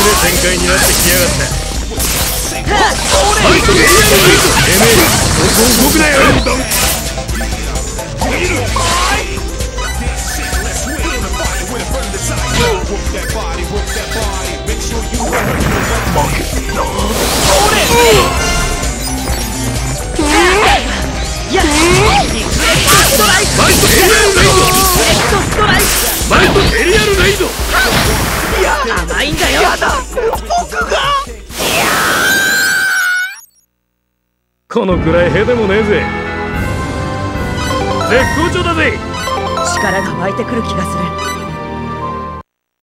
快になってきやがったファイトで。てめえそこ動くなよエリアルライド甘いんだよこのくらいへでもねえぜ。絶好調だぜ。力が湧いてくる気がする